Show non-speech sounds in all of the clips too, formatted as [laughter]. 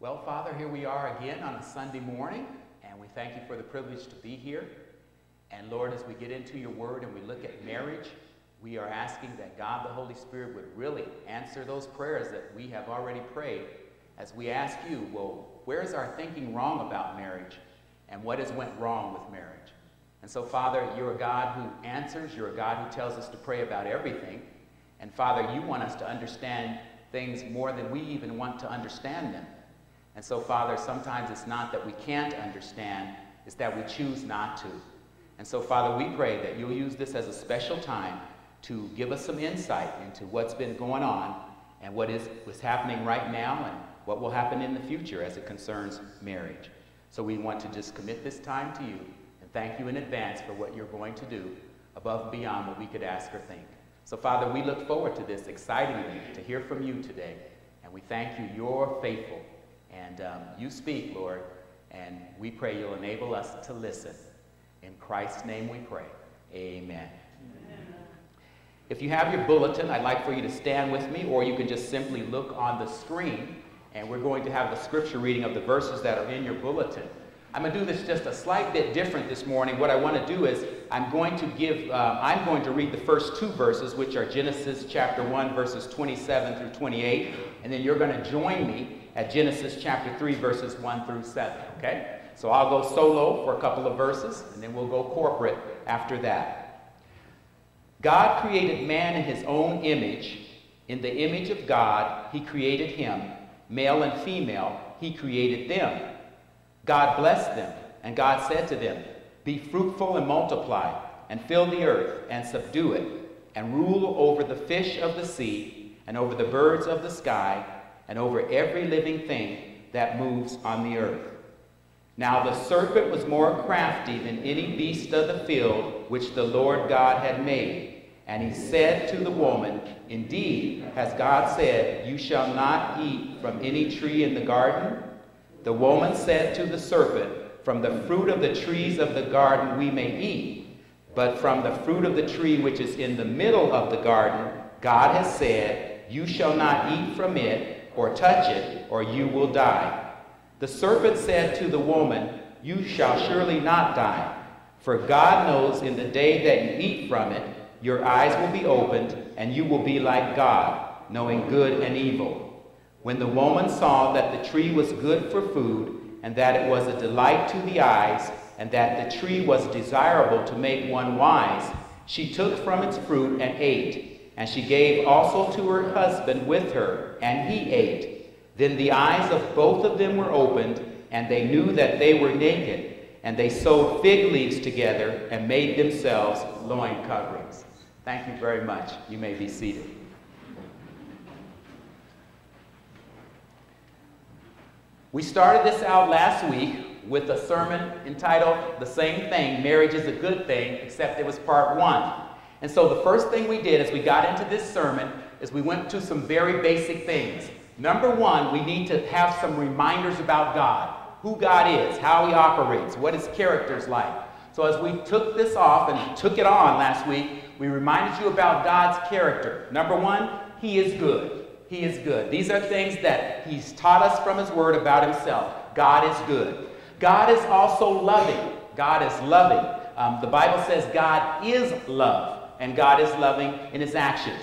Well, Father, here we are again on a Sunday morning, and we thank you for the privilege to be here. And Lord, as we get into your word and we look at marriage, we are asking that God the Holy Spirit would really answer those prayers that we have already prayed as we ask you, well, where's our thinking wrong about marriage and what has went wrong with marriage? And so, Father, you're a God who answers. You're a God who tells us to pray about everything. And Father, you want us to understand things more than we even want to understand them. And so, Father, sometimes it's not that we can't understand, it's that we choose not to. And so, Father, we pray that you'll use this as a special time to give us some insight into what's been going on and what is what's happening right now and what will happen in the future as it concerns marriage. So we want to just commit this time to you and thank you in advance for what you're going to do above and beyond what we could ask or think. So, Father, we look forward to this excitingly to hear from you today. And we thank you. You're faithful. And um, you speak, Lord. And we pray you'll enable us to listen. In Christ's name we pray. Amen. If you have your bulletin, I'd like for you to stand with me, or you can just simply look on the screen, and we're going to have the scripture reading of the verses that are in your bulletin. I'm going to do this just a slight bit different this morning. What I want to do is I'm going to give, um, I'm going to read the first two verses, which are Genesis chapter 1, verses 27 through 28, and then you're going to join me at Genesis chapter 3, verses 1 through 7, okay? So I'll go solo for a couple of verses, and then we'll go corporate after that. God created man in his own image. In the image of God, he created him. Male and female, he created them. God blessed them, and God said to them, Be fruitful and multiply, and fill the earth, and subdue it, and rule over the fish of the sea, and over the birds of the sky, and over every living thing that moves on the earth. Now the serpent was more crafty than any beast of the field which the Lord God had made. And he said to the woman, Indeed, has God said, You shall not eat from any tree in the garden? The woman said to the serpent, From the fruit of the trees of the garden we may eat, but from the fruit of the tree which is in the middle of the garden, God has said, You shall not eat from it or touch it, or you will die. The serpent said to the woman, You shall surely not die. For God knows in the day that you eat from it, your eyes will be opened, and you will be like God, knowing good and evil. When the woman saw that the tree was good for food, and that it was a delight to the eyes, and that the tree was desirable to make one wise, she took from its fruit and ate. And she gave also to her husband with her, and he ate. Then the eyes of both of them were opened, and they knew that they were naked. And they sewed fig leaves together and made themselves loin coverings. Thank you very much. You may be seated. We started this out last week with a sermon entitled The Same Thing Marriage is a Good Thing, except it was part one. And so the first thing we did as we got into this sermon is we went to some very basic things. Number one, we need to have some reminders about God who God is, how He operates, what His character is like. So, as we took this off and took it on last week, we reminded you about God's character. Number one, He is good. He is good. These are things that He's taught us from His Word about Himself. God is good. God is also loving. God is loving. Um, the Bible says God is love, and God is loving in His actions.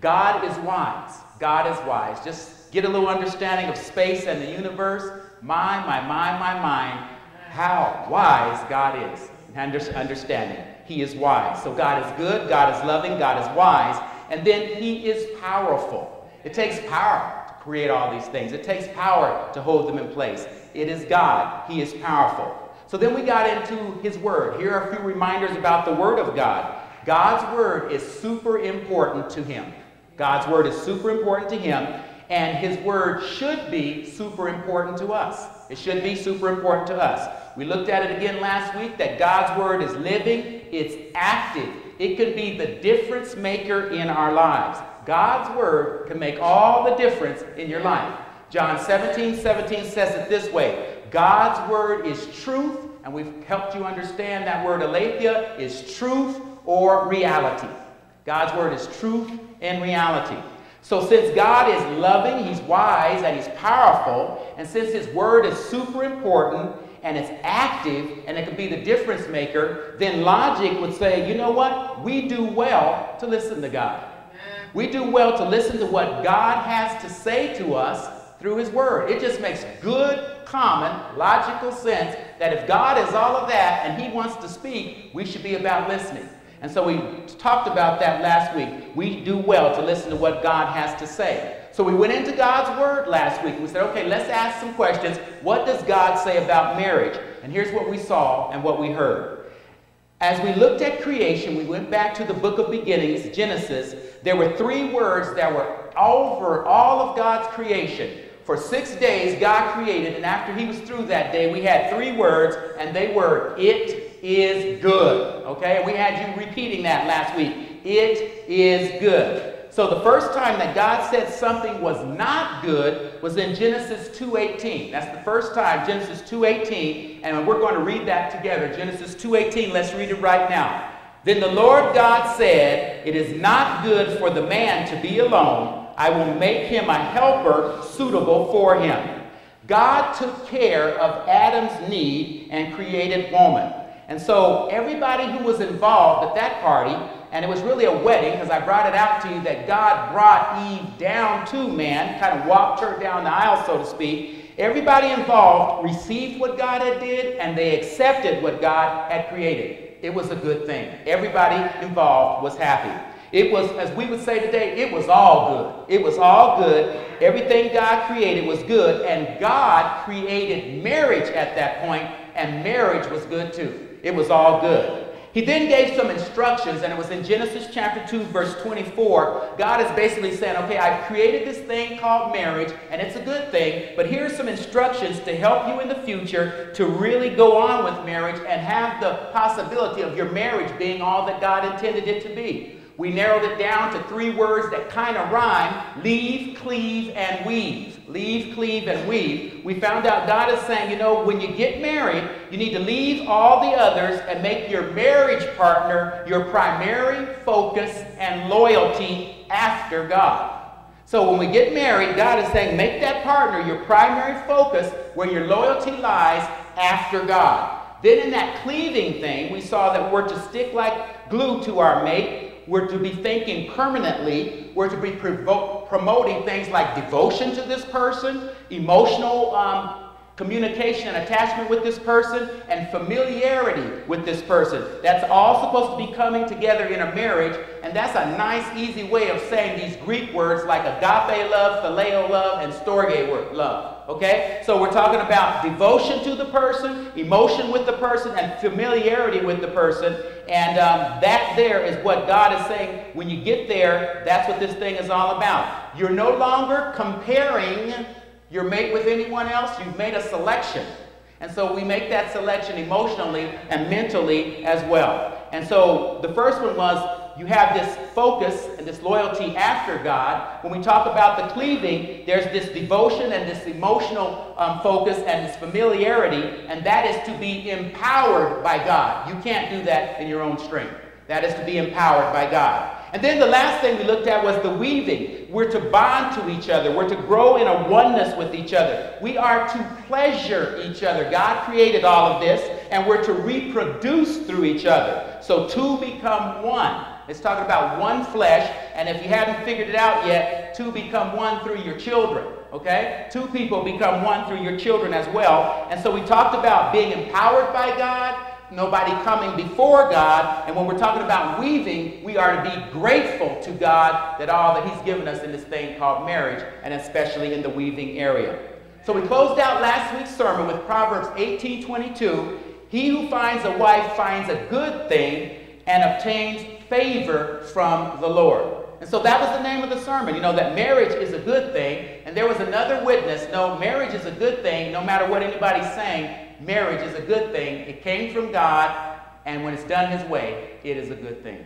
God is wise. God is wise. Just get a little understanding of space and the universe. My, my, my, my mind, how wise God is. Understanding. He is wise. So God is good, God is loving, God is wise, and then He is powerful. It takes power to create all these things, it takes power to hold them in place. It is God, He is powerful. So then we got into His Word. Here are a few reminders about the Word of God. God's Word is super important to Him. God's Word is super important to Him, and his word should be super important to us. It should be super important to us. We looked at it again last week that God's word is living, it's active. It can be the difference maker in our lives. God's word can make all the difference in your life. John 17, 17 says it this way God's word is truth, and we've helped you understand that word aletheia is truth or reality. God's word is truth and reality. So, since God is loving, He's wise, and He's powerful, and since His word is super important and it's active and it can be the difference maker, then logic would say, you know what? We do well to listen to God. We do well to listen to what God has to say to us through His Word. It just makes good, common, logical sense that if God is all of that and He wants to speak, we should be about listening. And so we talked about that last week. We do well to listen to what God has to say. So we went into God's Word last week. We said, okay, let's ask some questions. What does God say about marriage? And here's what we saw and what we heard. As we looked at creation, we went back to the book of beginnings, Genesis. There were three words that were over all of God's creation. For six days, God created, and after He was through that day, we had three words, and they were, It is good. Okay? We had you repeating that last week. It is good. So the first time that God said something was not good was in Genesis 2:18. That's the first time, Genesis 2:18, and we're going to read that together. Genesis 2:18. Let's read it right now. Then the Lord God said, "It is not good for the man to be alone. I will make him a helper suitable for him." God took care of Adam's need and created woman. And so everybody who was involved at that party and it was really a wedding because I brought it out to you that God brought Eve down to man, kind of walked her down the aisle, so to speak. Everybody involved received what God had did, and they accepted what God had created. It was a good thing. Everybody involved was happy. It was, as we would say today, it was all good. It was all good. Everything God created was good, and God created marriage at that point, and marriage was good too. It was all good. He then gave some instructions, and it was in Genesis chapter 2, verse 24. God is basically saying, Okay, I've created this thing called marriage, and it's a good thing, but here's some instructions to help you in the future to really go on with marriage and have the possibility of your marriage being all that God intended it to be. We narrowed it down to three words that kind of rhyme leave, cleave, and weave. Leave, cleave, and weave. We found out God is saying, you know, when you get married, you need to leave all the others and make your marriage partner your primary focus and loyalty after God. So when we get married, God is saying, make that partner your primary focus where your loyalty lies after God. Then in that cleaving thing, we saw that we're to stick like glue to our mate we're to be thinking permanently. We're to be promoting things like devotion to this person, emotional um, communication and attachment with this person, and familiarity with this person. That's all supposed to be coming together in a marriage, and that's a nice, easy way of saying these Greek words like agape love, phileo love, and storge love. Okay? So we're talking about devotion to the person, emotion with the person, and familiarity with the person. And um, that there is what God is saying. When you get there, that's what this thing is all about. You're no longer comparing your mate with anyone else. You've made a selection. And so we make that selection emotionally and mentally as well. And so the first one was you have this focus and this loyalty after God. When we talk about the cleaving, there's this devotion and this emotional um, focus and this familiarity, and that is to be empowered by God. You can't do that in your own strength. That is to be empowered by God. And then the last thing we looked at was the weaving. We're to bond to each other. We're to grow in a oneness with each other. We are to pleasure each other. God created all of this, and we're to reproduce through each other. So two become one. It's talking about one flesh, and if you haven't figured it out yet, two become one through your children. Okay? Two people become one through your children as well. And so we talked about being empowered by God, nobody coming before God. And when we're talking about weaving, we are to be grateful to God that all that He's given us in this thing called marriage, and especially in the weaving area. So we closed out last week's sermon with Proverbs 18:22. He who finds a wife finds a good thing and obtains favor from the Lord. And so that was the name of the sermon. You know, that marriage is a good thing. And there was another witness. No, marriage is a good thing, no matter what anybody's saying. Marriage is a good thing. It came from God, and when it's done His way, it is a good thing.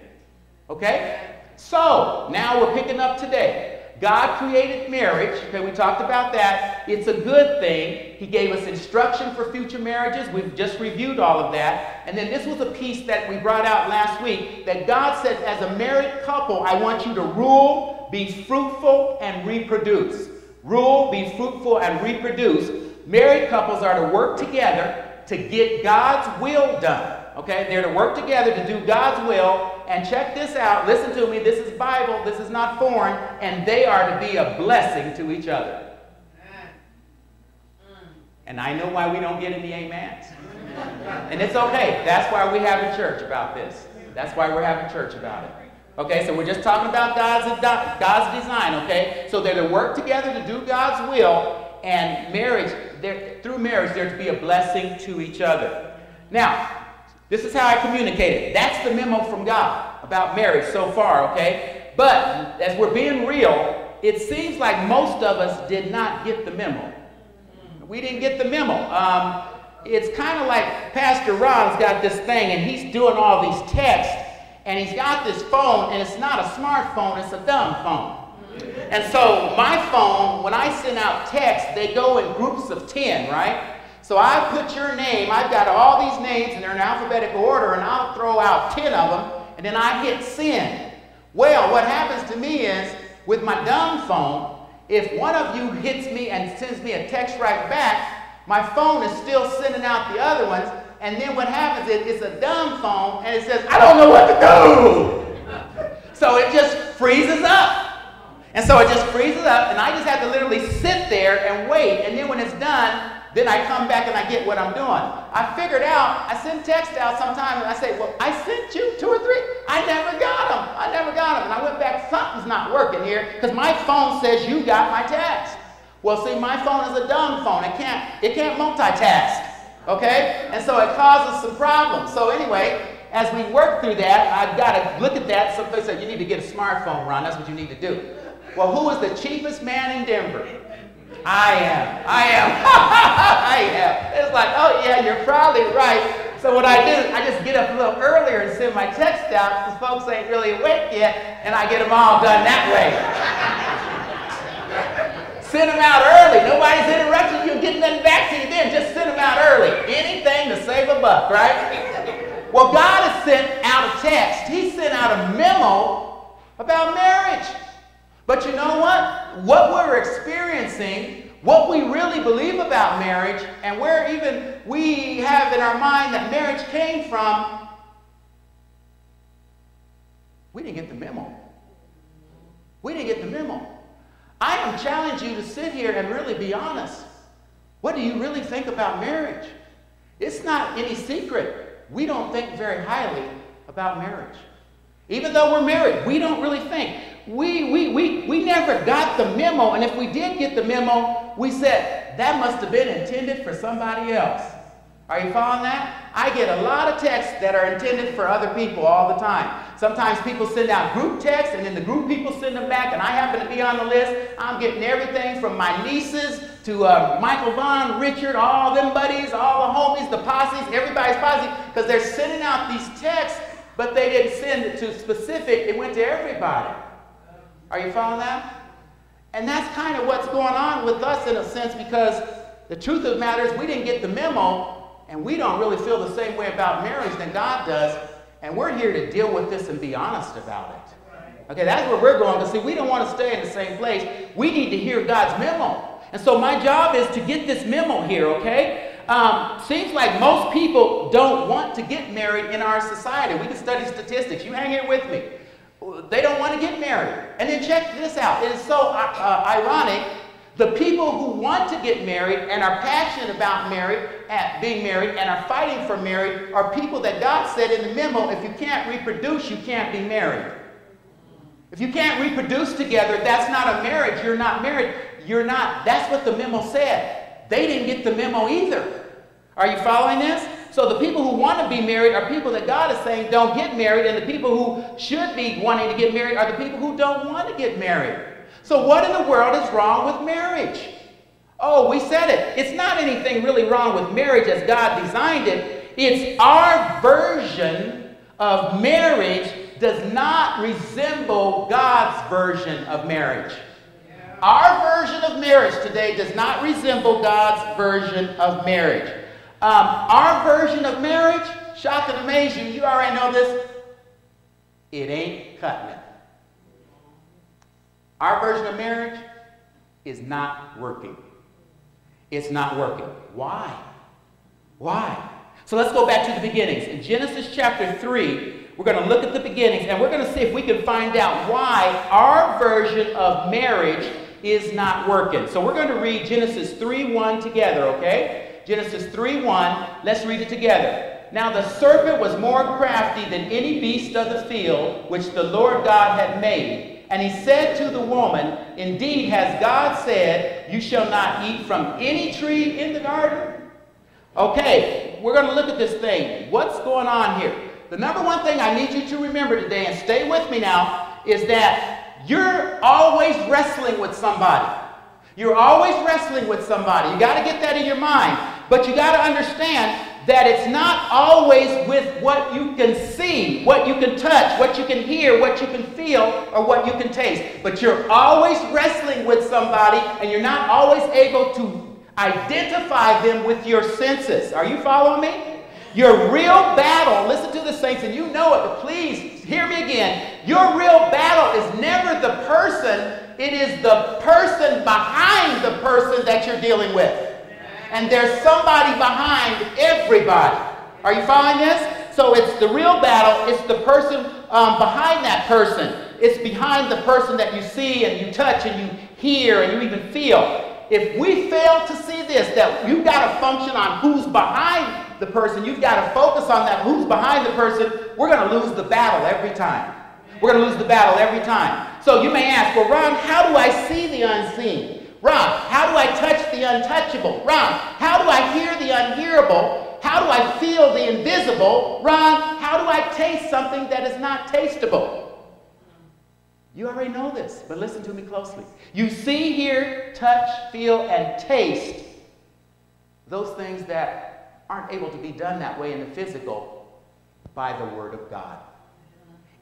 Okay? So, now we're picking up today. God created marriage. Okay, we talked about that. It's a good thing. He gave us instruction for future marriages. We've just reviewed all of that. And then this was a piece that we brought out last week that God said, as a married couple, I want you to rule, be fruitful and reproduce. Rule, be fruitful and reproduce. Married couples are to work together to get God's will done. Okay? They're to work together to do God's will. And check this out. Listen to me. This is Bible. This is not foreign. And they are to be a blessing to each other. And I know why we don't get any amens. And it's okay. That's why we have a church about this. That's why we're having church about it. Okay, so we're just talking about God's, God's design, okay? So they're to work together to do God's will, and marriage, through marriage, they're to be a blessing to each other. Now, this is how I communicated. That's the memo from God about marriage so far, okay? But as we're being real, it seems like most of us did not get the memo. We didn't get the memo. Um, it's kind of like Pastor Ron's got this thing and he's doing all these texts and he's got this phone, and it's not a smartphone, it's a dumb phone. And so my phone, when I send out texts, they go in groups of 10, right? So I put your name, I've got all these names, and they're in alphabetical order, and I'll throw out 10 of them, and then I hit send. Well, what happens to me is, with my dumb phone, if one of you hits me and sends me a text right back, my phone is still sending out the other ones, and then what happens is it's a dumb phone and it says, I don't know what to do. [laughs] so it just freezes up. And so it just freezes up, and I just have to literally sit there and wait. And then when it's done, then I come back and I get what I'm doing. I figured out, I send text out sometimes and I say, Well, I sent you two or three. I never got them. I never got them. And I went back, something's not working here because my phone says you got my text. Well, see, my phone is a dumb phone. It can't, it can't multitask. Okay? And so it causes some problems. So anyway, as we work through that, I've got to look at that. Somebody said, you need to get a smartphone, Ron. That's what you need to do. Well, who is the cheapest man in Denver? I am. I am. [laughs] I am. It's like, oh yeah, you're probably right. So what I do, I just get up a little earlier and send my text out because folks ain't really awake yet, and I get them all done that way. [laughs] Send them out early. Nobody's interrupting you getting nothing back to you then. Just send them out early. Anything to save a buck, right? [laughs] Well, God has sent out a text. He sent out a memo about marriage. But you know what? What we're experiencing, what we really believe about marriage, and where even we have in our mind that marriage came from, we didn't get the memo. We didn't get the memo. I am challenging you to sit here and really be honest. What do you really think about marriage? It's not any secret. We don't think very highly about marriage. Even though we're married, we don't really think. We, we, we, we never got the memo, and if we did get the memo, we said, that must have been intended for somebody else. Are you following that? I get a lot of texts that are intended for other people all the time. Sometimes people send out group texts, and then the group people send them back, and I happen to be on the list. I'm getting everything from my nieces to uh, Michael Vaughn, Richard, all them buddies, all the homies, the posses, everybody's posse, because they're sending out these texts, but they didn't send it to specific. It went to everybody. Are you following that? And that's kind of what's going on with us in a sense, because the truth of the matter is we didn't get the memo and we don't really feel the same way about marriage than God does. And we're here to deal with this and be honest about it. Okay, that's where we're going. Because see, we don't want to stay in the same place. We need to hear God's memo. And so my job is to get this memo here, okay? Um, seems like most people don't want to get married in our society. We can study statistics. You hang here with me. They don't want to get married. And then check this out. It is so uh, uh ironic the people who want to get married and are passionate about married, being married and are fighting for married are people that God said in the memo, if you can't reproduce, you can't be married. If you can't reproduce together, that's not a marriage. You're not married. You're not. That's what the memo said. They didn't get the memo either. Are you following this? So the people who want to be married are people that God is saying don't get married, and the people who should be wanting to get married are the people who don't want to get married. So, what in the world is wrong with marriage? Oh, we said it. It's not anything really wrong with marriage as God designed it. It's our version of marriage does not resemble God's version of marriage. Our version of marriage today does not resemble God's version of marriage. Um, our version of marriage, shock and amaze you, you already know this, it ain't cutting it. Our version of marriage is not working. It's not working. Why? Why? So let's go back to the beginnings. In Genesis chapter 3, we're going to look at the beginnings and we're going to see if we can find out why our version of marriage is not working. So we're going to read Genesis 3 1 together, okay? Genesis 3 1. Let's read it together. Now the serpent was more crafty than any beast of the field which the Lord God had made. And he said to the woman, Indeed, has God said, You shall not eat from any tree in the garden? Okay, we're going to look at this thing. What's going on here? The number one thing I need you to remember today, and stay with me now, is that you're always wrestling with somebody. You're always wrestling with somebody. You got to get that in your mind. But you got to understand that it's not always with what you can see, what you can touch, what you can hear, what you can feel, or what you can taste. But you're always wrestling with somebody and you're not always able to identify them with your senses. Are you following me? Your real battle, listen to the saints, and you know it, but please hear me again. Your real battle is never the person, it is the person behind the person that you're dealing with and there's somebody behind everybody. Are you following this? So it's the real battle, it's the person um, behind that person. It's behind the person that you see and you touch and you hear and you even feel. If we fail to see this, that you've got to function on who's behind the person, you've got to focus on that who's behind the person, we're going to lose the battle every time. We're going to lose the battle every time. So you may ask, well, Ron, how do I see the unseen? Ron, how do I touch the untouchable? Ron, how do I hear the unhearable? How do I feel the invisible? Ron, how do I taste something that is not tastable? You already know this, but listen to me closely. You see, hear, touch, feel, and taste those things that aren't able to be done that way in the physical by the Word of God.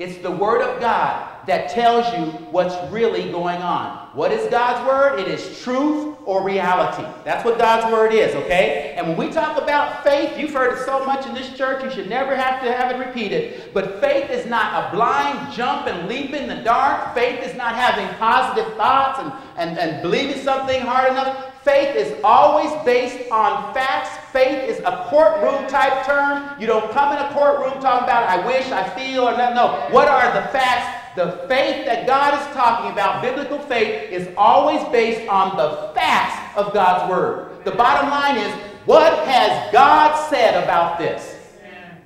It's the Word of God that tells you what's really going on. What is God's Word? It is truth or reality. That's what God's Word is, okay? And when we talk about faith, you've heard it so much in this church, you should never have to have it repeated. But faith is not a blind jump and leap in the dark. Faith is not having positive thoughts and, and, and believing something hard enough. Faith is always based on facts. Faith is a courtroom type term. You don't come in a courtroom talking about, I wish, I feel, or no. No. What are the facts? The faith that God is talking about, biblical faith, is always based on the facts of God's Word. The bottom line is, what has God said about this?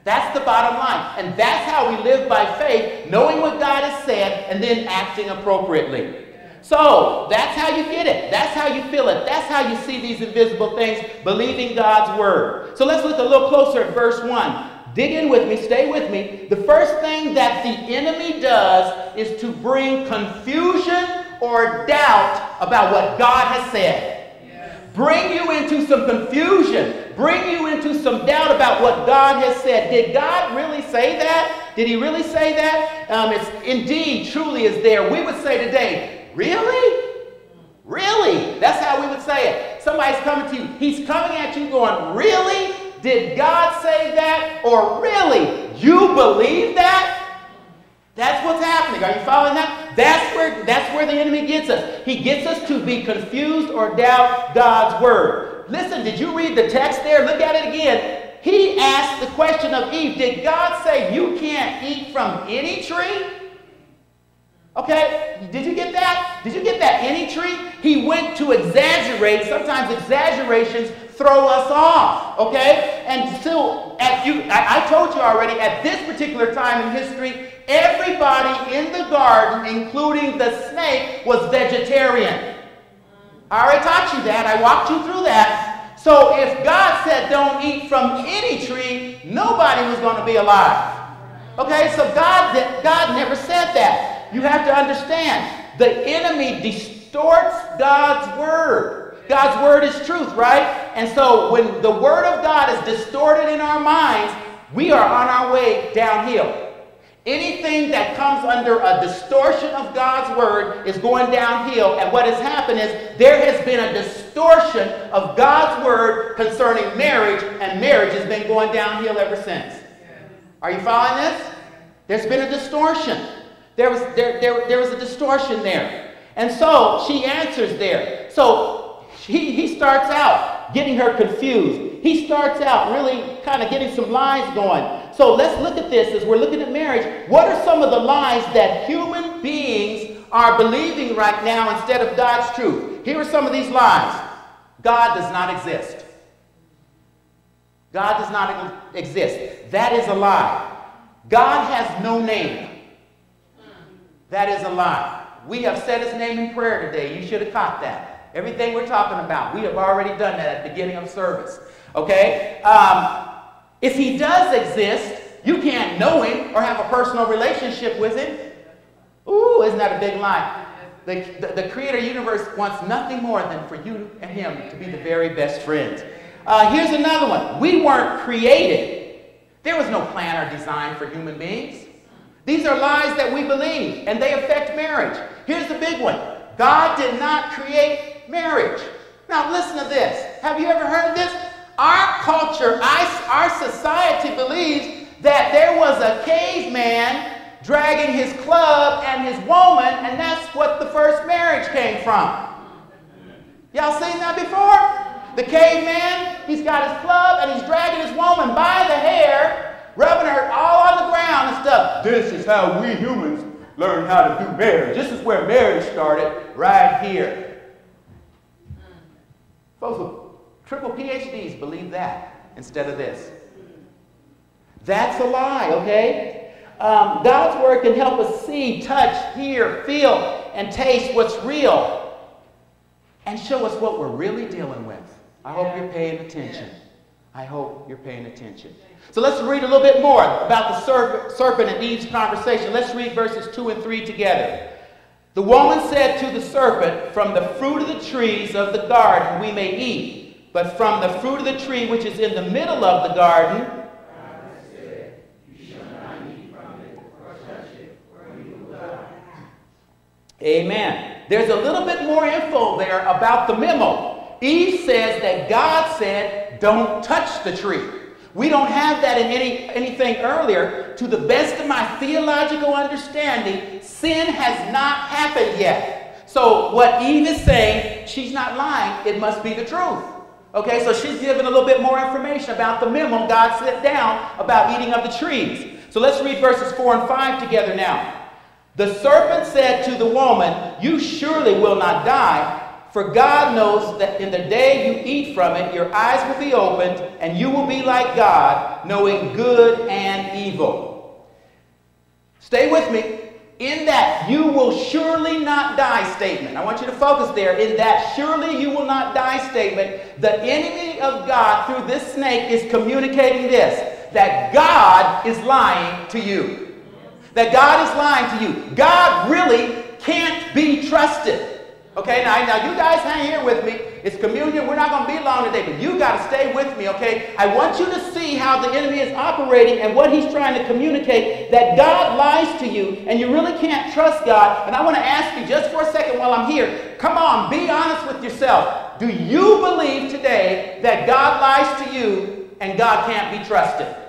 That's the bottom line. And that's how we live by faith, knowing what God has said and then acting appropriately. So that's how you get it. That's how you feel it. That's how you see these invisible things, believing God's word. So let's look a little closer at verse 1. Dig in with me, stay with me. The first thing that the enemy does is to bring confusion or doubt about what God has said. Bring you into some confusion. Bring you into some doubt about what God has said. Did God really say that? Did he really say that? Um, it's indeed, truly is there. We would say today, Really? Really? That's how we would say it. Somebody's coming to you. He's coming at you going, Really? Did God say that? Or really? You believe that? That's what's happening. Are you following that? That's where, that's where the enemy gets us. He gets us to be confused or doubt God's word. Listen, did you read the text there? Look at it again. He asked the question of Eve Did God say you can't eat from any tree? Okay, did you get that? Did you get that? Any tree? He went to exaggerate. Sometimes exaggerations throw us off. Okay, and so at you, I, I told you already. At this particular time in history, everybody in the garden, including the snake, was vegetarian. I already taught you that. I walked you through that. So if God said don't eat from any tree, nobody was going to be alive. Okay, so God, God never said that. You have to understand, the enemy distorts God's word. God's word is truth, right? And so when the word of God is distorted in our minds, we are on our way downhill. Anything that comes under a distortion of God's word is going downhill. And what has happened is there has been a distortion of God's word concerning marriage, and marriage has been going downhill ever since. Are you following this? There's been a distortion. There was, there, there, there was a distortion there. And so she answers there. So he, he starts out getting her confused. He starts out really kind of getting some lies going. So let's look at this as we're looking at marriage. What are some of the lies that human beings are believing right now instead of God's truth? Here are some of these lies God does not exist. God does not exist. That is a lie. God has no name. That is a lie. We have said his name in prayer today. You should have caught that. Everything we're talking about, we have already done that at the beginning of service. Okay? Um, if he does exist, you can't know him or have a personal relationship with him. Ooh, isn't that a big lie? The, the, the creator universe wants nothing more than for you and him to be the very best friends. Uh, here's another one. We weren't created. There was no plan or design for human beings. These are lies that we believe, and they affect marriage. Here's the big one God did not create marriage. Now, listen to this. Have you ever heard of this? Our culture, our society believes that there was a caveman dragging his club and his woman, and that's what the first marriage came from. Y'all seen that before? The caveman, he's got his club and he's dragging his woman by the hair, rubbing her all on the ground and stuff. This is how we humans learn how to do marriage. This is where marriage started, right here. Folks with Triple PhDs believe that instead of this. That's a lie, okay? Um, God's Word can help us see, touch, hear, feel, and taste what's real and show us what we're really dealing with. I hope you're paying attention. I hope you're paying attention. So let's read a little bit more about the serpent and Eve's conversation. Let's read verses 2 and 3 together. The woman said to the serpent, From the fruit of the trees of the garden we may eat. But from the fruit of the tree which is in the middle of the garden, Amen. There's a little bit more info there about the memo. Eve says that God said, don't touch the tree. We don't have that in any, anything earlier. To the best of my theological understanding, sin has not happened yet. So what Eve is saying, she's not lying. It must be the truth. Okay, so she's giving a little bit more information about the memo God set down about eating of the trees. So let's read verses 4 and 5 together now. The serpent said to the woman, You surely will not die, for God knows that in the day you eat from it, your eyes will be opened, and you will be like God, knowing good and evil. Stay with me in that you will surely not die statement. I want you to focus there. In that surely you will not die statement, the enemy of God through this snake is communicating this that God is lying to you. That God is lying to you. God really can't be trusted. Okay, now, now you guys hang here with me. It's communion. We're not going to be long today, but you got to stay with me, okay? I want you to see how the enemy is operating and what he's trying to communicate that God lies to you and you really can't trust God. And I want to ask you just for a second while I'm here come on, be honest with yourself. Do you believe today that God lies to you and God can't be trusted?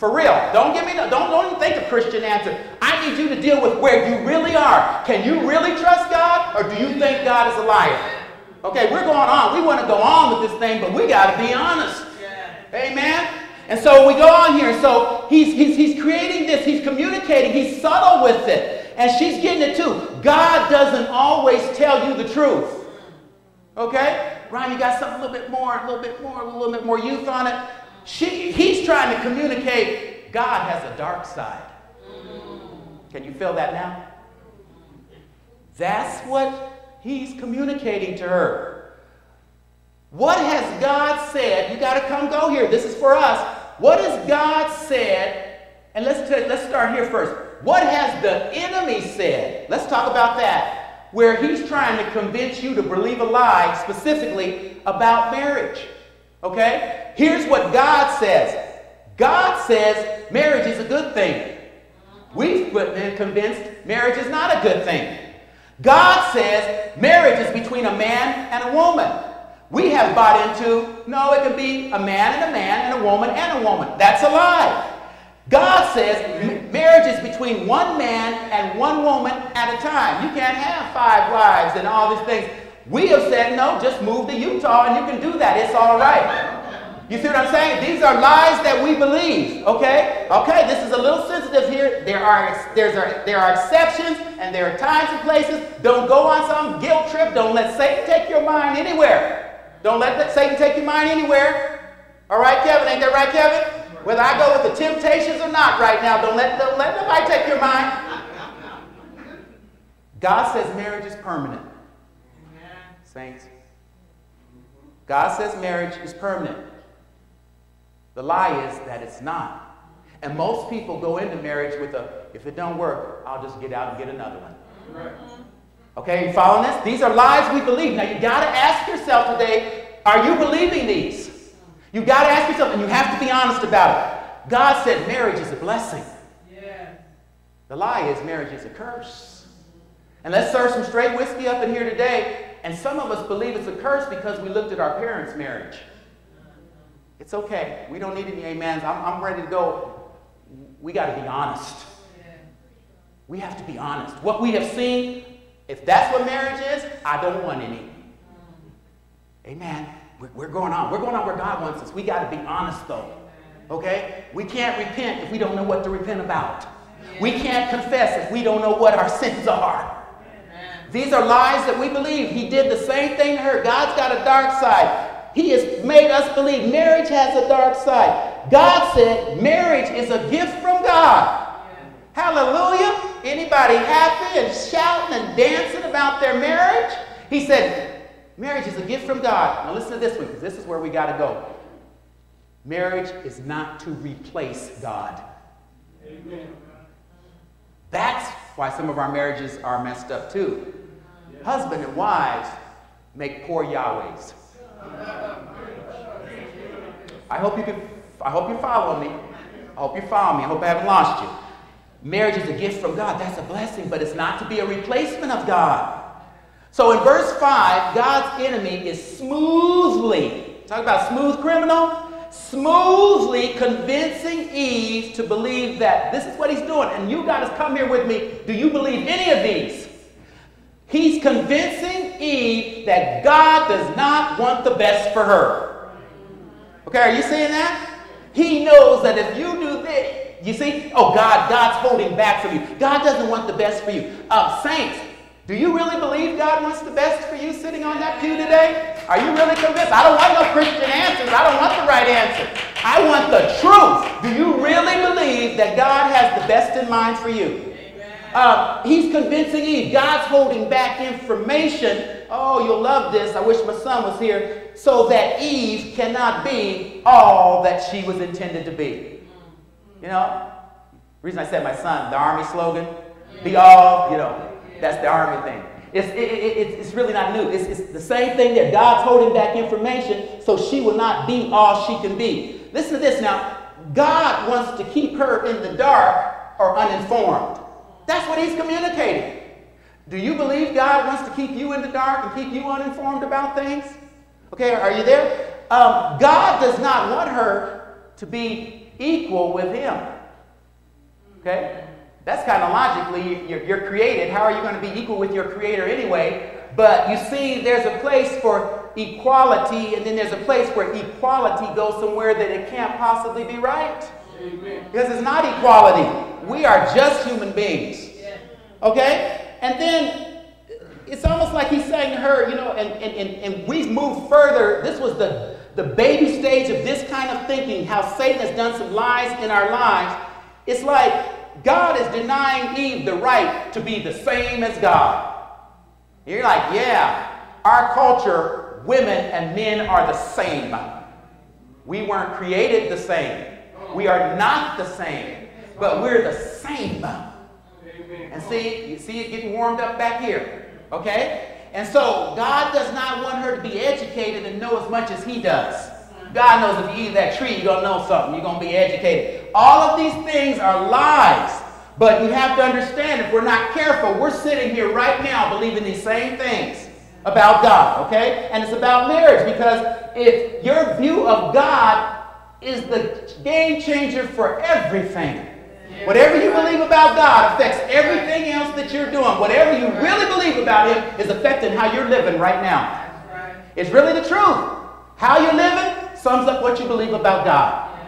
For real. Don't give me no, don't, don't even think a Christian answer. I need you to deal with where you really are. Can you really trust God or do you think God is a liar? Okay, we're going on. We want to go on with this thing, but we got to be honest. Yeah. Amen. And so we go on here. So he's, he's, he's creating this, he's communicating, he's subtle with it. And she's getting it too. God doesn't always tell you the truth. Okay? Ryan, you got something a little bit more, a little bit more, a little bit more youth on it. She, he's trying to communicate God has a dark side. Can you feel that now? That's what he's communicating to her. What has God said? You got to come go here. This is for us. What has God said? And let's, let's start here first. What has the enemy said? Let's talk about that. Where he's trying to convince you to believe a lie, specifically about marriage. Okay? Here's what God says God says marriage is a good thing. We've been convinced marriage is not a good thing. God says marriage is between a man and a woman. We have bought into, no, it can be a man and a man and a woman and a woman. That's a lie. God says marriage is between one man and one woman at a time. You can't have five wives and all these things. We have said, no, just move to Utah and you can do that. It's all right. You see what I'm saying? These are lies that we believe. Okay? Okay, this is a little sensitive here. There are, there's a, there are exceptions and there are times and places. Don't go on some guilt trip. Don't let Satan take your mind anywhere. Don't let Satan take your mind anywhere. All right, Kevin? Ain't that right, Kevin? Whether I go with the temptations or not right now, don't let, don't let nobody take your mind. God says marriage is permanent. Saints. God says marriage is permanent. The lie is that it's not. And most people go into marriage with a, if it don't work, I'll just get out and get another one. Okay, you following this? These are lies we believe. Now you got to ask yourself today, are you believing these? You got to ask yourself, and you have to be honest about it. God said marriage is a blessing. Yeah. The lie is marriage is a curse. And let's serve some straight whiskey up in here today. And some of us believe it's a curse because we looked at our parents' marriage. It's okay. We don't need any amens. I'm, I'm ready to go. We got to be honest. We have to be honest. What we have seen, if that's what marriage is, I don't want any. Amen. We're, going on. We're going on where God wants us. We got to be honest, though. Okay? We can't repent if we don't know what to repent about. We can't confess if we don't know what our sins are. These are lies that we believe. He did the same thing to her. God's got a dark side. He has made us believe marriage has a dark side. God said marriage is a gift from God. Hallelujah. Anybody happy and shouting and dancing about their marriage? He said, marriage is a gift from God. Now listen to this one, because this is where we got to go. Marriage is not to replace God. Amen. That's why some of our marriages are messed up too. Husband and wives make poor Yahwehs. I hope you can I hope you follow me. I hope you follow me. I hope I haven't lost you. Marriage is a gift from God. That's a blessing, but it's not to be a replacement of God. So in verse 5, God's enemy is smoothly, talk about smooth criminal, smoothly convincing Eve to believe that this is what he's doing. And you guys come here with me. Do you believe any of these? He's convincing Eve that God does not want the best for her. Okay, are you seeing that? He knows that if you do this, you see, oh God, God's holding back from you. God doesn't want the best for you. Uh, saints, do you really believe God wants the best for you sitting on that pew today? Are you really convinced? I don't want no Christian answers. I don't want the right answer. I want the truth. Do you really believe that God has the best in mind for you? Uh, he's convincing Eve. God's holding back information. Oh, you'll love this. I wish my son was here. So that Eve cannot be all that she was intended to be. You know? reason I said my son, the army slogan, be all, you know, that's the army thing. It's, it, it, it's really not new. It's, it's the same thing that God's holding back information so she will not be all she can be. Listen to this now. God wants to keep her in the dark or uninformed. That's what he's communicating. Do you believe God wants to keep you in the dark and keep you uninformed about things? Okay, are you there? Um, God does not want her to be equal with him. Okay? That's kind of logically, you're, you're, created. How are you going to be equal with your creator anyway? But you see, there's a place for equality, and then there's a place where equality goes somewhere that it can't possibly be right. Amen. Because it's not equality. We are just human beings. Okay? And then it's almost like he's saying to her, you know, and, and, and, and we've moved further. This was the, the baby stage of this kind of thinking, how Satan has done some lies in our lives. It's like God is denying Eve the right to be the same as God. And you're like, yeah, our culture, women and men are the same. We weren't created the same. We are not the same but we're the same. And see, you see it getting warmed up back here. Okay? And so God does not want her to be educated and know as much as he does. God knows if you eat that tree, you're going to know something. You're going to be educated. All of these things are lies. But you have to understand if we're not careful, we're sitting here right now believing these same things about God, okay? And it's about marriage because if your view of God is the game changer for everything. Whatever you believe about God affects everything else that you're doing. Whatever you really believe about Him is affecting how you're living right now. It's really the truth. How you're living sums up what you believe about God.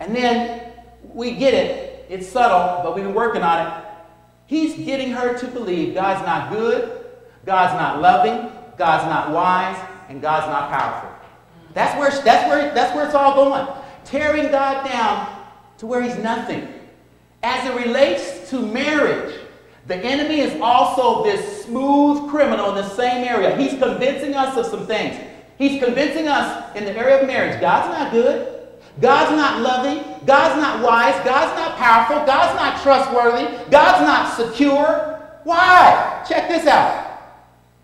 And then we get it. It's subtle, but we've been working on it. He's getting her to believe God's not good, God's not loving, God's not wise, and God's not powerful. That's where, that's where, that's where it's all going. Tearing God down to where he's nothing. As it relates to marriage, the enemy is also this smooth criminal in the same area. He's convincing us of some things. He's convincing us in the area of marriage God's not good. God's not loving. God's not wise. God's not powerful. God's not trustworthy. God's not secure. Why? Check this out.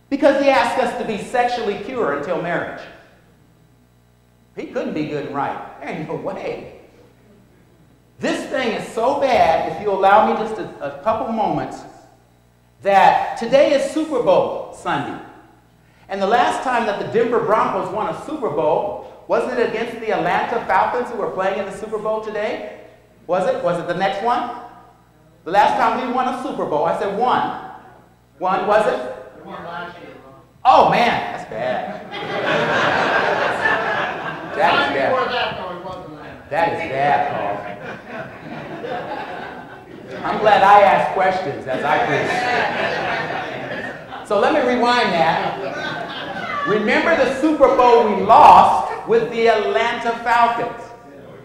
Because he asked us to be sexually pure until marriage. He couldn't be good and right. There ain't no way. This thing is so bad, if you allow me just a, a couple moments, that today is Super Bowl Sunday. And the last time that the Denver Broncos won a Super Bowl, wasn't it against the Atlanta Falcons who were playing in the Super Bowl today? Was it? Was it the next one? The last time we won a Super Bowl, I said one. One, was it? Oh man, that's bad. [laughs] that is bad. That is bad, Paul. I'm glad I asked questions as I preach. So let me rewind that. Remember the Super Bowl we lost with the Atlanta Falcons.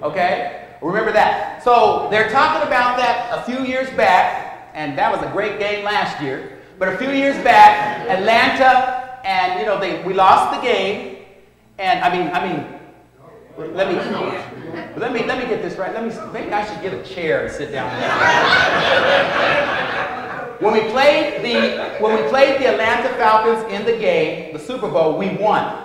Okay? Remember that. So they're talking about that a few years back, and that was a great game last year. But a few years back, Atlanta, and you know, they, we lost the game. And I mean, I mean, let me let me let me get this right. Let me maybe I should get a chair and sit down. when we played the when we played the Atlanta Falcons in the game, the Super Bowl, we won.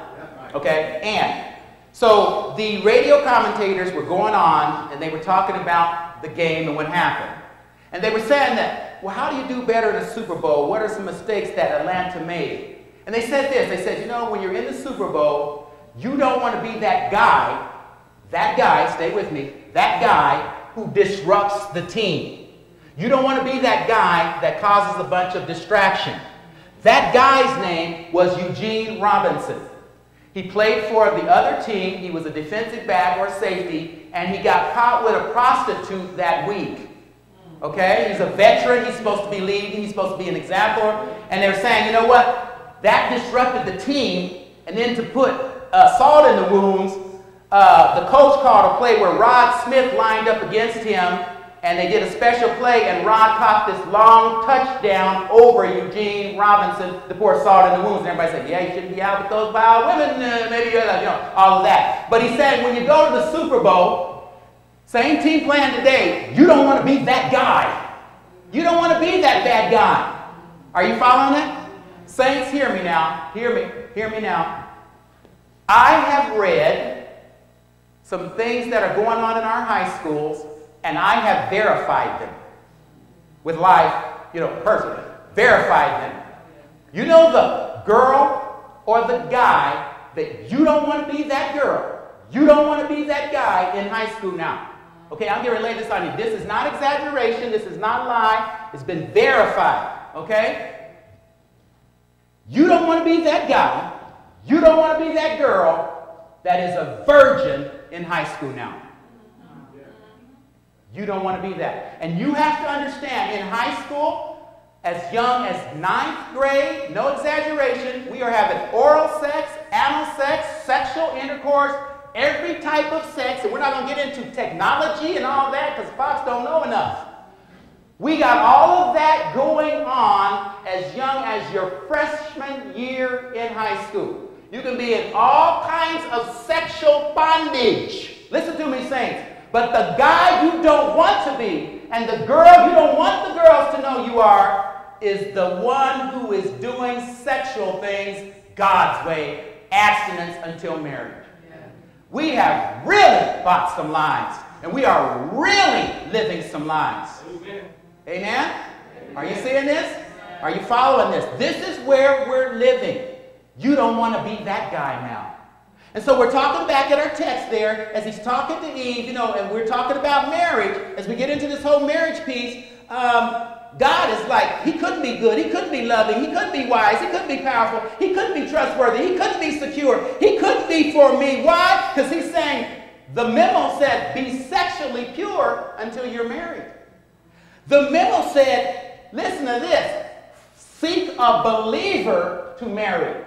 Okay, and so the radio commentators were going on and they were talking about the game and what happened. And they were saying that, well, how do you do better in a Super Bowl? What are some mistakes that Atlanta made? And they said this they said, you know, when you're in the Super Bowl, you don't want to be that guy, that guy, stay with me, that guy who disrupts the team. You don't want to be that guy that causes a bunch of distraction. That guy's name was Eugene Robinson. He played for the other team. He was a defensive back or safety, and he got caught with a prostitute that week. Okay? He's a veteran. He's supposed to be leading. He's supposed to be an example. And they're saying, you know what? That disrupted the team. And then to put uh, salt in the wounds, uh, the coach called a play where Rod Smith lined up against him. And they did a special play, and Rod caught this long touchdown over Eugene Robinson the poor salt in the wounds. And everybody said, yeah, you shouldn't be out with those vile women. Uh, maybe you're, you know, all of that. But he said, when you go to the Super Bowl, same team playing today. You don't want to be that guy. You don't want to be that bad guy. Are you following that? Saints, hear me now. Hear me. Hear me now. I have read some things that are going on in our high schools, and I have verified them with life, you know, personally. Verified them. You know the girl or the guy that you don't want to be that girl. You don't want to be that guy in high school now. Okay, I'm going to lay this on you. This is not exaggeration. This is not a lie. It's been verified. Okay? You don't want to be that guy. You don't want to be that girl that is a virgin in high school now. You don't want to be that. And you have to understand in high school, as young as ninth grade, no exaggeration, we are having oral sex, anal sex, sexual intercourse, every type of sex, and we're not going to get into technology and all that because Fox don't know enough. We got all of that going on as young as your freshman year in high school. You can be in all kinds of sexual bondage. Listen to me, saints. But the guy you don't want to be, and the girl you don't want the girls to know you are, is the one who is doing sexual things God's way, abstinence until marriage. We have really bought some lives, and we are really living some lives. Amen. Amen? Are you seeing this? Are you following this? This is where we're living. You don't want to be that guy now. And so we're talking back at our text there as he's talking to Eve, you know, and we're talking about marriage. As we get into this whole marriage piece, um, God is like, he couldn't be good, he couldn't be loving, he couldn't be wise, he couldn't be powerful, he couldn't be trustworthy, he couldn't be secure, he couldn't be for me. Why? Because he's saying, the memo said, be sexually pure until you're married. The memo said, listen to this, seek a believer to marry.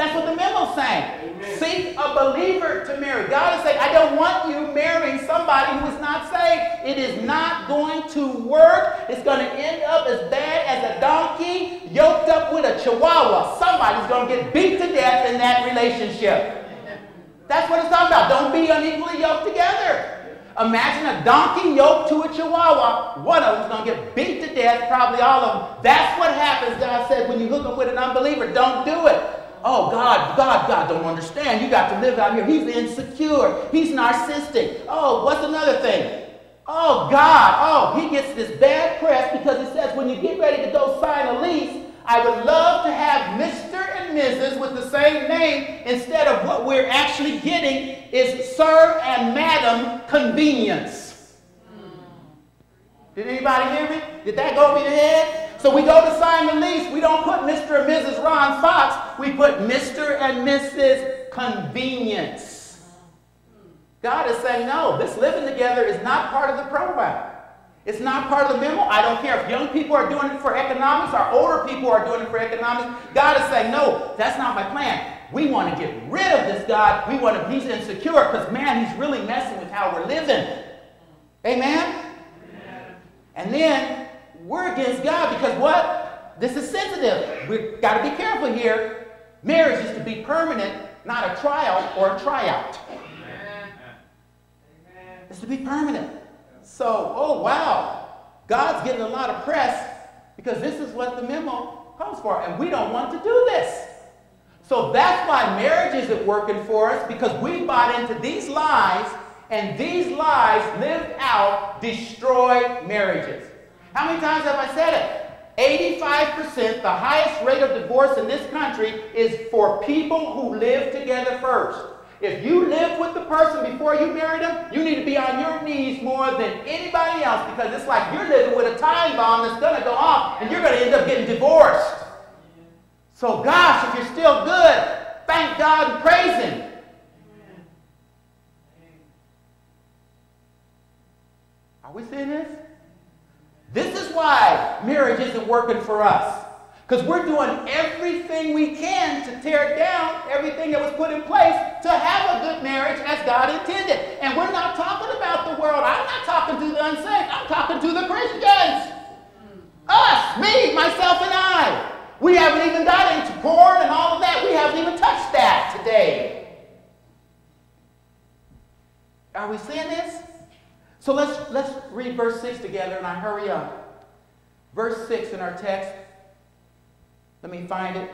That's what the memo's saying. Amen. Seek a believer to marry. God is saying, I don't want you marrying somebody who is not saved. It is not going to work. It's going to end up as bad as a donkey yoked up with a chihuahua. Somebody's going to get beat to death in that relationship. That's what it's talking about. Don't be unequally yoked together. Imagine a donkey yoked to a chihuahua. One of them's going to get beat to death, probably all of them. That's what happens, God said, when you hook up with an unbeliever. Don't do it. Oh, God, God, God don't understand. You got to live out here. He's insecure. He's narcissistic. Oh, what's another thing? Oh, God. Oh, he gets this bad press because he says when you get ready to go sign a lease, I would love to have Mr. and Mrs. with the same name instead of what we're actually getting is Sir and Madam Convenience. Hmm. Did anybody hear me? Did that go over your head? So we go to sign the lease. We don't put Mr. and Mrs. Ron Fox. We put Mr. and Mrs. Convenience. God is saying, no, this living together is not part of the program. It's not part of the memo. I don't care if young people are doing it for economics or older people are doing it for economics. God is saying, no, that's not my plan. We want to get rid of this God. We want to, he's insecure because, man, he's really messing with how we're living. Amen? Amen. And then we're against God because what? This is sensitive. We've got to be careful here. Marriage is to be permanent, not a trial or a tryout. Amen. It's to be permanent. So, oh wow, God's getting a lot of press because this is what the memo calls for, and we don't want to do this. So that's why marriage isn't working for us because we bought into these lies, and these lies lived out destroy marriages. How many times have I said it? 85%, the highest rate of divorce in this country, is for people who live together first. If you live with the person before you married them, you need to be on your knees more than anybody else because it's like you're living with a time bomb that's going to go off and you're going to end up getting divorced. So, gosh, if you're still good, thank God and praise Him. Are we seeing this? This is why marriage isn't working for us. Because we're doing everything we can to tear down everything that was put in place to have a good marriage as God intended. And we're not talking about the world. I'm not talking to the unsaved. I'm talking to the Christians. Us, me, myself, and I. We haven't even got into porn and all of that. We haven't even touched that today. Are we seeing this? So let's, let's read verse 6 together and I hurry up. Verse 6 in our text let me find it.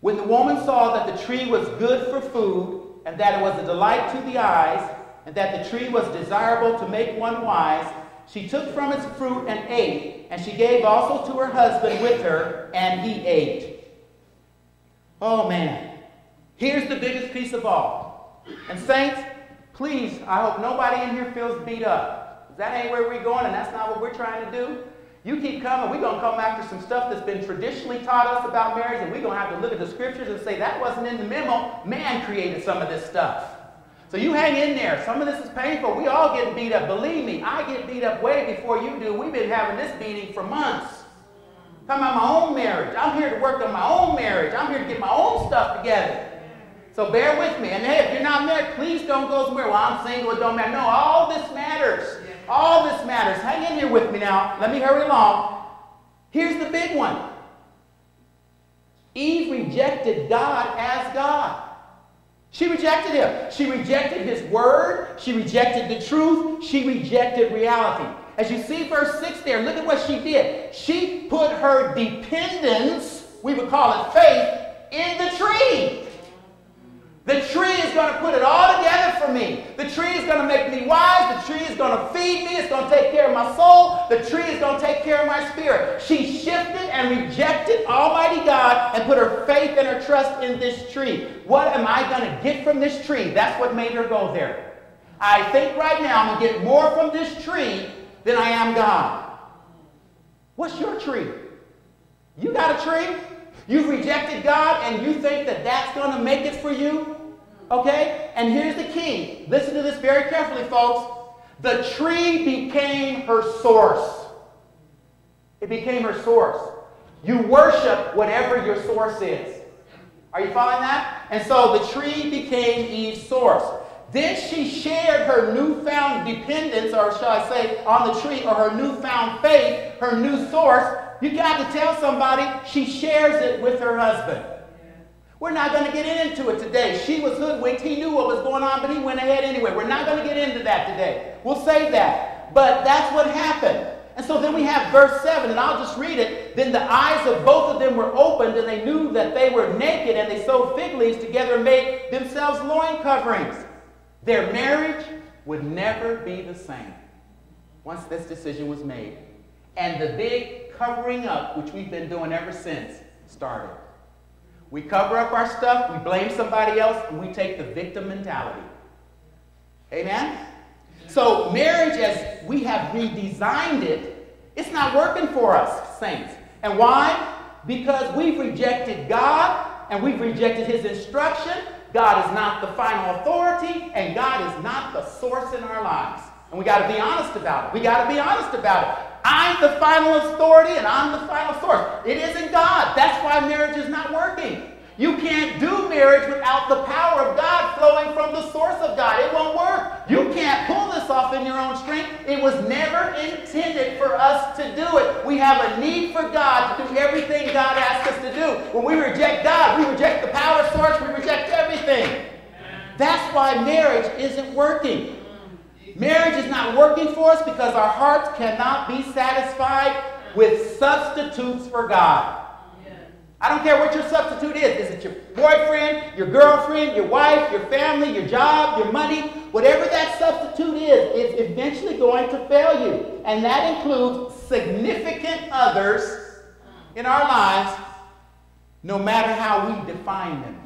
When the woman saw that the tree was good for food, and that it was a delight to the eyes, and that the tree was desirable to make one wise, she took from its fruit and ate, and she gave also to her husband with her, and he ate. Oh man, here's the biggest piece of all. And saints, please, I hope nobody in here feels beat up. That ain't where we're going, and that's not what we're trying to do. You keep coming, we're going to come after some stuff that's been traditionally taught us about marriage, and we're going to have to look at the scriptures and say that wasn't in the memo. Man created some of this stuff. So you hang in there. Some of this is painful. We all get beat up. Believe me, I get beat up way before you do. We've been having this beating for months. Talking about my own marriage. I'm here to work on my own marriage. I'm here to get my own stuff together. So bear with me. And hey, if you're not married, please don't go somewhere. Well, I'm single. It don't matter. No, all this matters. All this matters. Hang in here with me now. Let me hurry along. Here's the big one Eve rejected God as God. She rejected him. She rejected his word. She rejected the truth. She rejected reality. As you see verse 6 there, look at what she did. She put her dependence, we would call it faith, in the tree. The tree is going to put it all together for me. The tree is going to make me wise. The tree is going to feed me. It's going to take care of my soul. The tree is going to take care of my spirit. She shifted and rejected Almighty God and put her faith and her trust in this tree. What am I going to get from this tree? That's what made her go there. I think right now I'm going to get more from this tree than I am God. What's your tree? You got a tree? You've rejected God and you think that that's going to make it for you? Okay? And here's the key. Listen to this very carefully, folks. The tree became her source. It became her source. You worship whatever your source is. Are you following that? And so the tree became Eve's source. Then she shared her newfound dependence, or shall I say, on the tree, or her newfound faith, her new source. You got to tell somebody she shares it with her husband. We're not going to get into it today. She was hoodwinked. He knew what was going on, but he went ahead anyway. We're not going to get into that today. We'll save that. But that's what happened. And so then we have verse 7, and I'll just read it. Then the eyes of both of them were opened, and they knew that they were naked, and they sewed fig leaves together and made themselves loin coverings. Their marriage would never be the same once this decision was made. And the big covering up, which we've been doing ever since, started. We cover up our stuff, we blame somebody else, and we take the victim mentality. Amen? So, marriage, as we have redesigned it, it's not working for us, saints. And why? Because we've rejected God and we've rejected His instruction. God is not the final authority, and God is not the source in our lives. And we got to be honest about it. We got to be honest about it. I'm the final authority and I'm the final source. It isn't God. That's why marriage is not working. You can't do marriage without the power of God flowing from the source of God. It won't work. You can't pull this off in your own strength. It was never intended for us to do it. We have a need for God to do everything God asks us to do. When we reject God, we reject the power source, we reject everything. That's why marriage isn't working. Marriage is not working for us because our hearts cannot be satisfied with substitutes for God. I don't care what your substitute is. Is it your boyfriend, your girlfriend, your wife, your family, your job, your money? Whatever that substitute is, it's eventually going to fail you. And that includes significant others in our lives, no matter how we define them.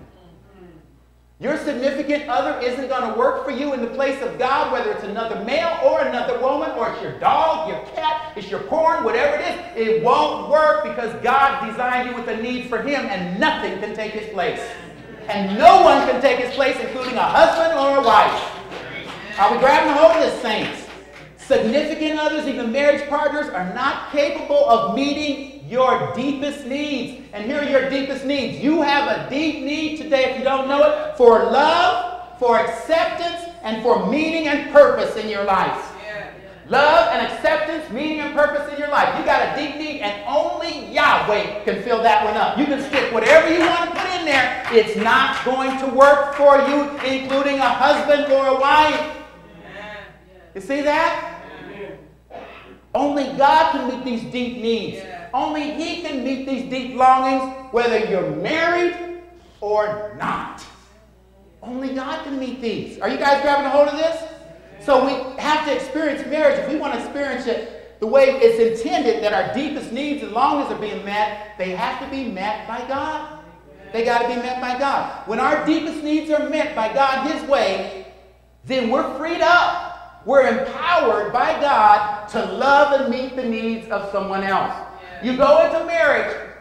Your significant other isn't going to work for you in the place of God, whether it's another male or another woman, or it's your dog, your cat, it's your porn, whatever it is. It won't work because God designed you with a need for Him, and nothing can take His place. And no one can take His place, including a husband or a wife. Are we grabbing hold of this, saints? Significant others, even marriage partners, are not capable of meeting your deepest needs. And here are your deepest needs. You have a deep need today, if you don't know it, for love, for acceptance, and for meaning and purpose in your life. Love and acceptance, meaning and purpose in your life. You got a deep need, and only Yahweh can fill that one up. You can stick whatever you want to put in there. It's not going to work for you, including a husband or a wife. You see that? Only God can meet these deep needs. Only He can meet these deep longings, whether you're married or not. Only God can meet these. Are you guys grabbing a hold of this? So we have to experience marriage. If we want to experience it the way it's intended, that our deepest needs and longings are being met, they have to be met by God. They got to be met by God. When our deepest needs are met by God His way, then we're freed up. We're empowered by God to love and meet the needs of someone else. You go into marriage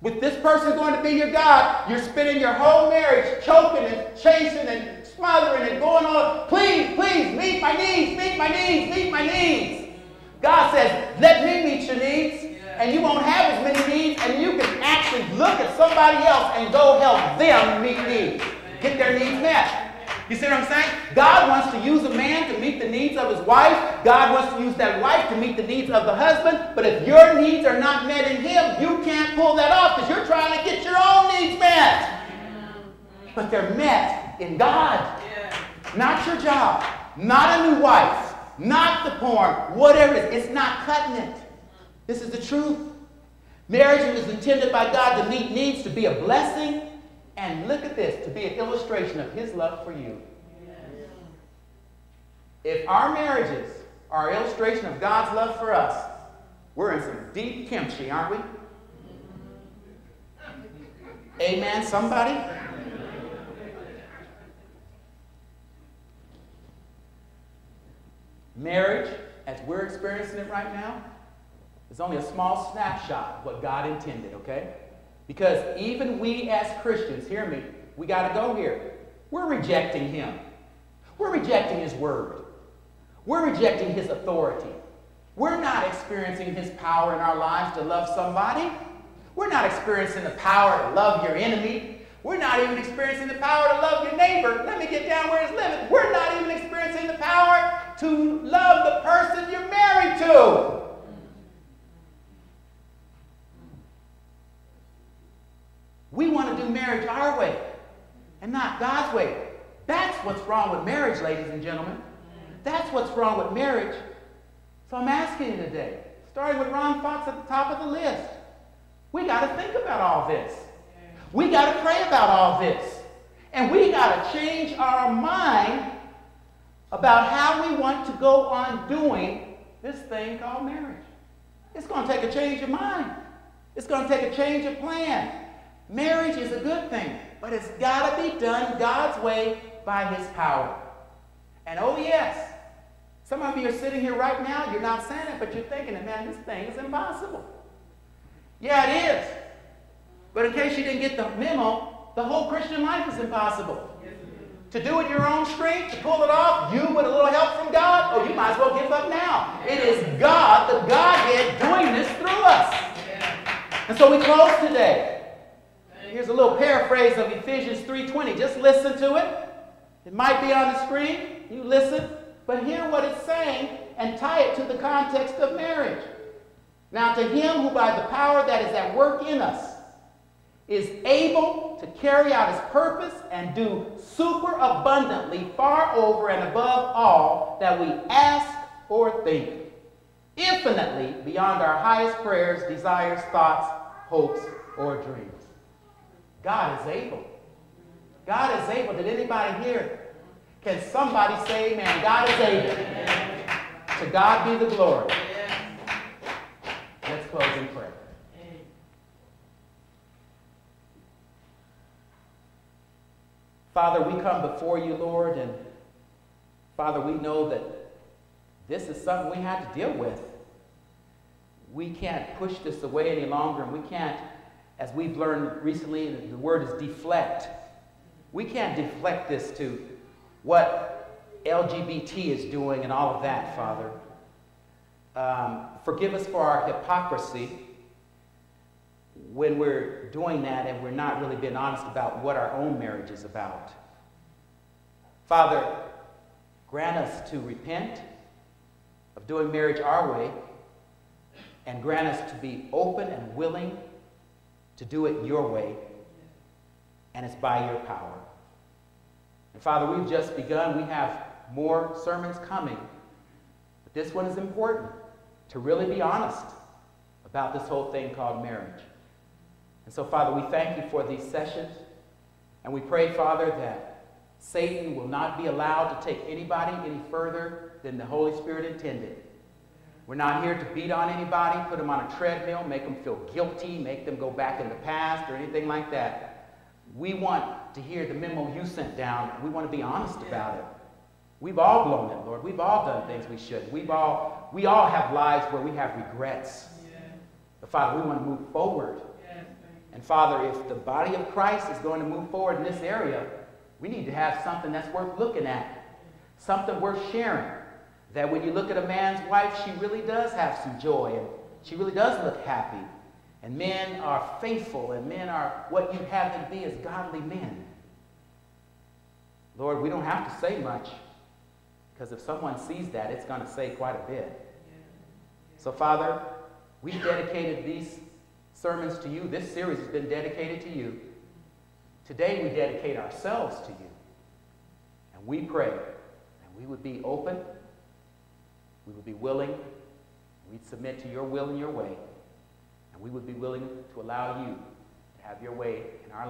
with this person going to be your God. You're spending your whole marriage choking and chasing and smothering and going on. Please, please, meet my needs, meet my needs, meet my needs. God says, let me meet your needs. And you won't have as many needs, and you can actually look at somebody else and go help them meet needs. Get their needs met. You see what I'm saying? God wants to use a man to meet the needs of his wife. God wants to use that wife to meet the needs of the husband. But if your needs are not met in him, you can't pull that off because you're trying to get your own needs met. But they're met in God. Not your job, not a new wife, not the porn, whatever it is. It's not cutting it. This is the truth. Marriage is intended by God to meet needs, to be a blessing, and look at this to be an illustration of his love for you. If our marriages are an illustration of God's love for us, we're in some deep kimchi, aren't we? Amen, somebody? Marriage, as we're experiencing it right now, is only a small snapshot of what God intended, okay? Because even we as Christians, hear me, we got to go here. We're rejecting Him. We're rejecting His Word. We're rejecting His authority. We're not experiencing His power in our lives to love somebody. We're not experiencing the power to love your enemy. We're not even experiencing the power to love your neighbor. Let me get down where it's living. We're not even experiencing the power to love the person you're married to. We want to do marriage our way and not God's way. That's what's wrong with marriage, ladies and gentlemen. That's what's wrong with marriage. So I'm asking you today, starting with Ron Fox at the top of the list, we got to think about all this. We got to pray about all this. And we got to change our mind about how we want to go on doing this thing called marriage. It's going to take a change of mind. It's going to take a change of plan. Marriage is a good thing, but it's got to be done God's way by His power. And oh, yes, some of you are sitting here right now, you're not saying it, but you're thinking, man, this thing is impossible. Yeah, it is. But in case you didn't get the memo, the whole Christian life is impossible. To do it your own strength, to pull it off, you with a little help from God, oh, you might as well give up now. It is God, the Godhead, doing this through us. And so we close today. Here's a little paraphrase of Ephesians 3.20. Just listen to it. It might be on the screen. You listen. But hear what it's saying and tie it to the context of marriage. Now, to him who by the power that is at work in us is able to carry out his purpose and do super abundantly far over and above all that we ask or think, infinitely beyond our highest prayers, desires, thoughts, hopes, or dreams. God is able. God is able. Did anybody hear? Can somebody say amen? God is able. To God be the glory. Let's close in prayer. Father, we come before you, Lord, and Father, we know that this is something we have to deal with. We can't push this away any longer, and we can't, as we've learned recently, the word is deflect. We can't deflect this to what LGBT is doing and all of that, Father. Um, forgive us for our hypocrisy when we're doing that and we're not really being honest about what our own marriage is about. Father, grant us to repent of doing marriage our way and grant us to be open and willing to do it your way, and it's by your power. And Father, we've just begun. We have more sermons coming. But this one is important to really be honest about this whole thing called marriage. And so, Father, we thank you for these sessions. And we pray, Father, that Satan will not be allowed to take anybody any further than the Holy Spirit intended. We're not here to beat on anybody, put them on a treadmill, make them feel guilty, make them go back in the past, or anything like that. We want to hear the memo you sent down. We want to be honest about it. We've all blown it, Lord. We've all done things we shouldn't. We've all, we all have lives where we have regrets. But Father, we want to move forward. And Father, if the body of Christ is going to move forward in this area, we need to have something that's worth looking at, something worth sharing. That when you look at a man's wife, she really does have some joy and she really does look happy. And men are faithful and men are what you have them be as godly men. Lord, we don't have to say much because if someone sees that, it's going to say quite a bit. So, Father, we've dedicated these sermons to you. This series has been dedicated to you. Today, we dedicate ourselves to you. And we pray that we would be open, we would be willing, we'd submit to your will and your way, and we would be willing to allow you to have your way in our lives.